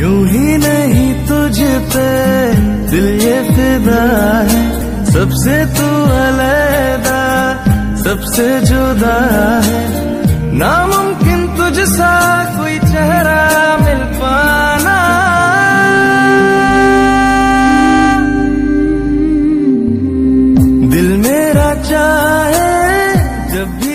यूँ ही नहीं तुझ पे दिल ये फिदा है। सबसे तू अलहदा, सबसे जुदा है। नामुमकिन तुझसा कोई चेहरा मिल पाना। दिल मेरा चाहे जब भी